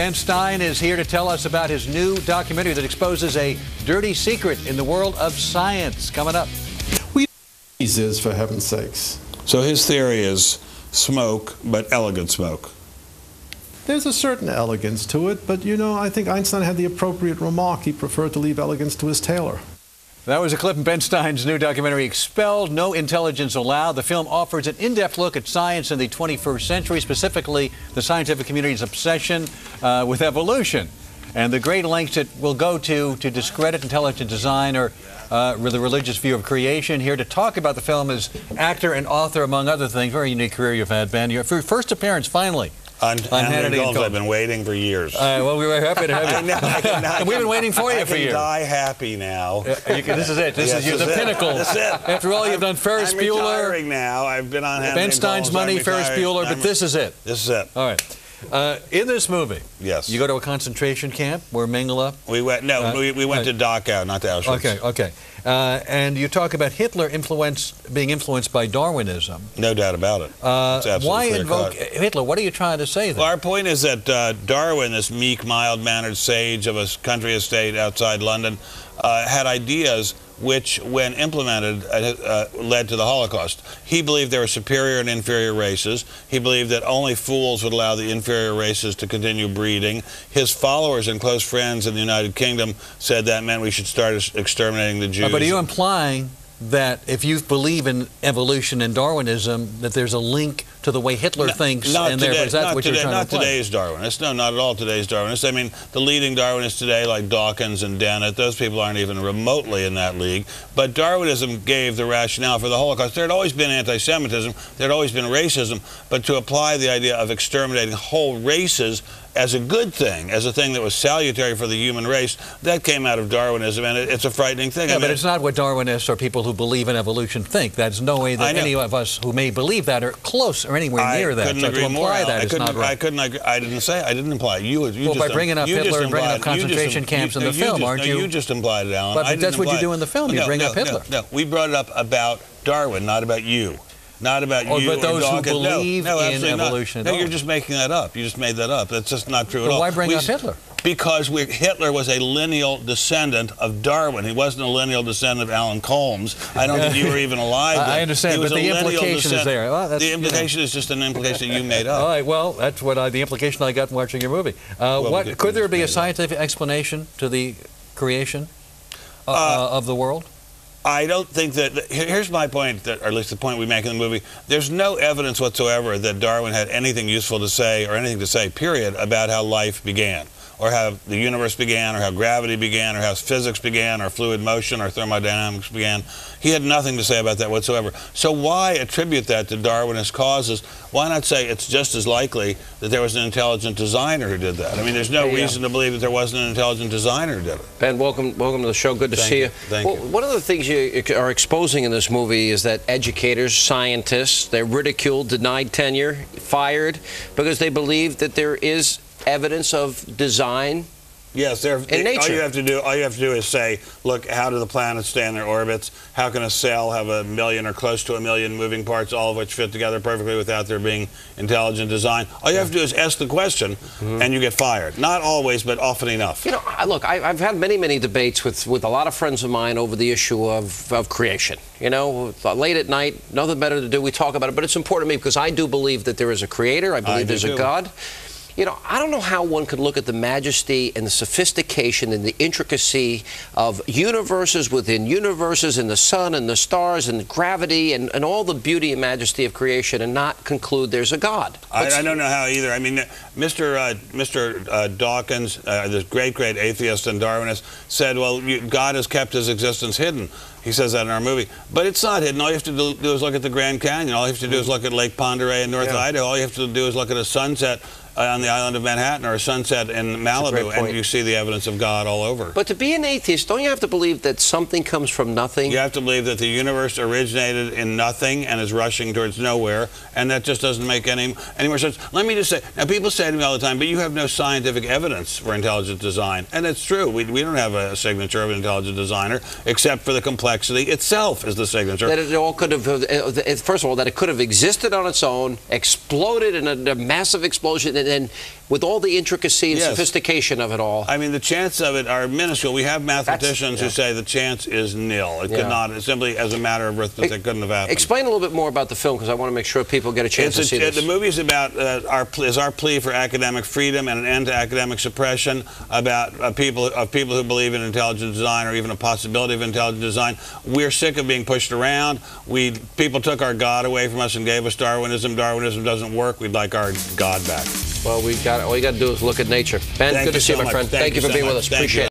Ben Stein is here to tell us about his new documentary that exposes a dirty secret in the world of science. Coming up. We is for heaven's sakes. So his theory is smoke, but elegant smoke. There's a certain elegance to it, but you know, I think Einstein had the appropriate remark. He preferred to leave elegance to his tailor. That was a clip from Ben Stein's new documentary, Expelled No Intelligence Allowed. The film offers an in depth look at science in the 21st century, specifically the scientific community's obsession uh, with evolution and the great lengths it will go to to discredit intelligent design or uh, the religious view of creation. Here to talk about the film is actor and author, among other things. Very unique career you've had, Ben. Your first appearance, finally. On, on Hannity Gold, I've been waiting for years. Uh, well, we were happy to have you. I know, I can, I We've been waiting for you for years. You can die happy now. Uh, can, this is it. This yes, is you, the pinnacle. This is it. After all, you've done Ferris I'm Bueller. retiring now. I've been on Ben Stein's Money, Ferris Bueller, but this is it. This is it. All right. Uh, in this movie, yes, you go to a concentration camp where Mengele. We went. No, uh, we, we went to Dachau, not to Auschwitz. Okay, okay. Uh, and you talk about Hitler influence being influenced by Darwinism. No doubt about it. Uh, why invoke cut. Hitler? What are you trying to say there? Well, our point is that uh, Darwin, this meek, mild-mannered sage of a country estate outside London, uh, had ideas which, when implemented, uh, uh, led to the Holocaust. He believed there were superior and inferior races. He believed that only fools would allow the inferior races to continue breeding. His followers and close friends in the United Kingdom said that meant we should start exterminating the Jews. Uh, but are you implying that if you believe in evolution and Darwinism, that there's a link to the way Hitler no, thinks not and today, there, is that what today, you're not to today's Darwinists. No, not at all today's Darwinists. I mean, the leading Darwinists today, like Dawkins and Dennett, those people aren't even remotely in that league. But Darwinism gave the rationale for the Holocaust. There had always been anti-Semitism. There had always been racism. But to apply the idea of exterminating whole races as a good thing, as a thing that was salutary for the human race, that came out of Darwinism, and it, it's a frightening thing. Yeah, I mean, but it's not what Darwinists or people who believe in evolution think. That's no way that any of us who may believe that are close or anywhere I near that. Couldn't so agree to imply more, that I couldn't, right. I couldn't agree. I didn't say. I didn't imply. You, you well, just, by bringing up Hitler and bringing up concentration just, camps you, in the film, just, aren't no, you? You just implied it, Alan. But that's what you do in the film. You no, bring no, up Hitler. No, no, we brought it up about Darwin, not about you. Not about oh, you but those who believe no, no, in evolution. No, you're just making that up. You just made that up. That's just not true at all. Why bring up Hitler? Because Hitler was a lineal descendant of Darwin. He wasn't a lineal descendant of Alan Colmes. I don't think you were even alive. I understand, but the implication is there. Well, the implication you know. is just an implication you made up. All right. Well, that's what I, the implication I got watching your movie. Uh, well, what could there be a scientific explanation to the creation uh, uh, of the world? I don't think that. Here's my point, that, or at least the point we make in the movie. There's no evidence whatsoever that Darwin had anything useful to say, or anything to say, period, about how life began or how the universe began, or how gravity began, or how physics began, or fluid motion, or thermodynamics began. He had nothing to say about that whatsoever. So why attribute that to Darwinist causes? Why not say it's just as likely that there was an intelligent designer who did that? I mean, there's no hey, reason to believe that there wasn't an intelligent designer who did it. Ben, welcome, welcome to the show. Good to Thank see you. you. Thank well, you. One of the things you are exposing in this movie is that educators, scientists, they're ridiculed, denied tenure, fired because they believe that there is evidence of design Yes, there. In nature. All you have to do, all you have to do is say, look, how do the planets stay in their orbits? How can a cell have a million or close to a million moving parts, all of which fit together perfectly without there being intelligent design? All you have to do is ask the question, mm-hmm. and you get fired. Not always, but often enough. You know, look, I, have had many, many debates with with a lot of friends of mine over the issue of of creation. You know, late at night, nothing better to do. We talk about it, but it's important to me because I do believe that there is a creator. I believe I there's a God. You know, I don't know how one could look at the majesty and the sophistication and the intricacy of universes within universes and the sun and the stars and gravity and, and all the beauty and majesty of creation and not conclude there's a God. I, I, don't know how either. I mean, Mr. Uh, Mr. Uh, Dawkins, uh, this great, great atheist and Darwinist, said, well, you, God has kept his existence hidden. He says that in our movie. But it's not hidden. All you have to do, is look at the Grand Canyon. All you have to do is look at Lake Oreille in North yeah. Idaho. All you have to do is look at a sunset on the island of Manhattan or a sunset in Malibu, and you see the evidence of God all over. But to be an atheist, don't you have to believe that something comes from nothing? You have to believe that the universe originated in nothing and is rushing towards nowhere, and that just doesn't make any, any more sense. Let me just say, now people say to me all the time, but you have no scientific evidence for intelligent design, and it's true. We, we don't have a signature of an intelligent designer, except for the complexity itself is the signature. That it all could have, uh, uh, first of all, that it could have existed on its own, exploded in a, a massive explosion, and then with all the intricacy and Yes. sophistication of it all. I mean, the chance of it are minuscule. We have mathematicians yeah. who say the chance is nil. It Yeah. could not. It's simply as a matter of arithmetic, it couldn't have happened. Explain a little bit more about the film because I want to make sure people get a chance It's to a, see this. the movie is about uh, our is our plea for academic freedom and an end to academic suppression. About uh, people of people who believe in intelligent design or even a possibility of intelligent design. We're sick of being pushed around. We people took our God away from us and gave us Darwinism. Darwinism doesn't work. We'd like our God back. Well, we got all you got to do is look at nature. Ben, Thank good to see you, my much. friend. Thank you you for so being much. with us. Thank you. Appreciate it.